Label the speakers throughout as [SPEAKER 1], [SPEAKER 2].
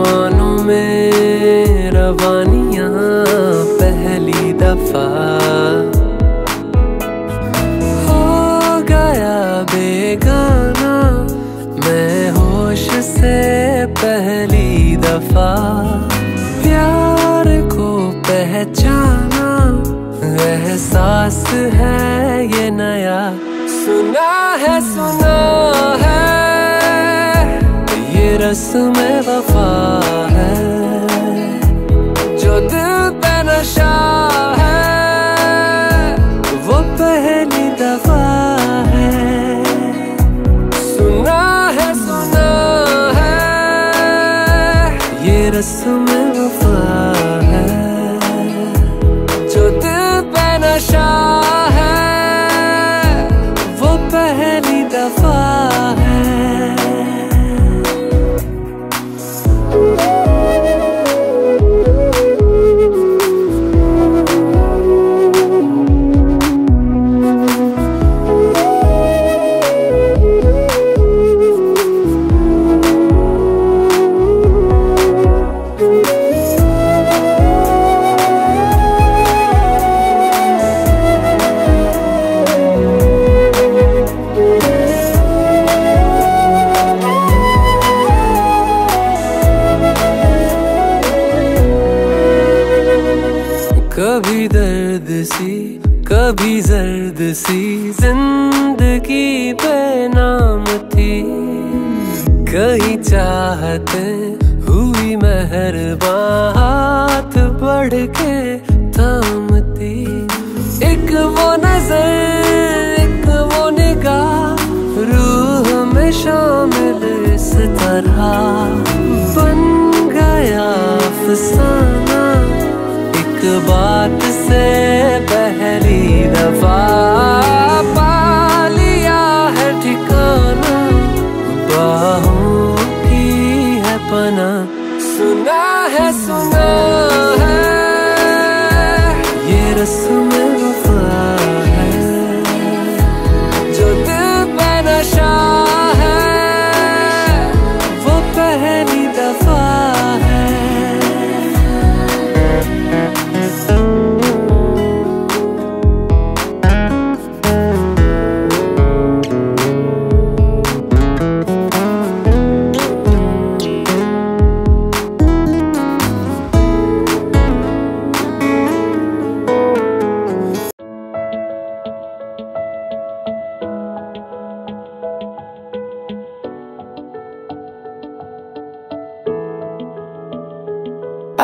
[SPEAKER 1] आसमानों में रवानिया पहली दफ़ा। हो गया बेगाना, मैं होश से पहली दफ़ा। प्यार को पहचाना, एहसास है ये नया। सुना है, सुना रस्म वफा है। जो दिल पे नशा है, वो पहली दफ़ा है। सुना है सुना है, ये रस्म कभी दर्द सी, कभी जर्द सी, ज़िंदगी पे नाम थी। कहीं चाहते हुई मेहरबान हाथ बढ़ के थामती एक वो नज़र, एक वो निगाह, रूह में शामिल इस तरह बन गया अफसाना। एक बात से पहली दफ़ा पा लिया है ठिकाना, बाहों की है पना सुना है सुना है, ये रस्म है। है, वो पहली दफ़ा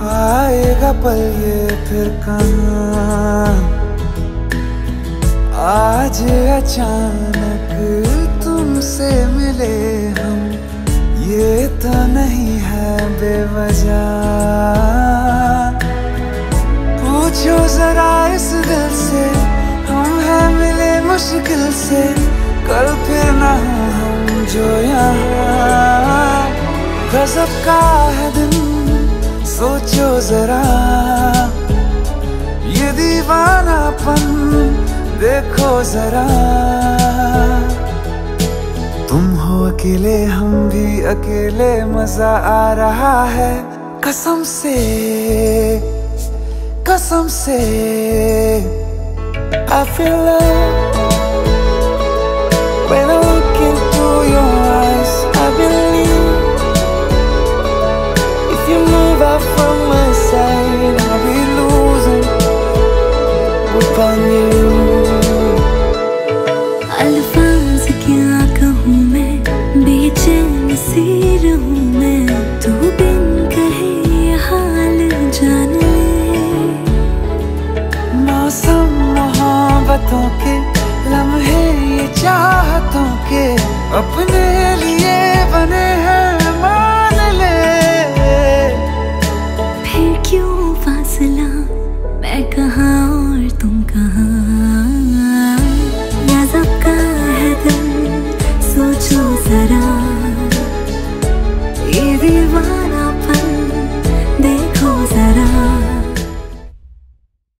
[SPEAKER 2] आएगा पल ये फिर कहाँ? आज अचानक तुमसे मिले हम, ये तो नहीं है बेवजह। पूछो जरा इस दिल से, हम हैं मिले मुश्किल से, कल फिर ना हम जो यहाँ। गजब का है सोचो जरा, ये दीवानापन देखो जरा। तुम हो अकेले, हम भी अकेले, मज़ा आ रहा है। कसम से कसम से, I feel love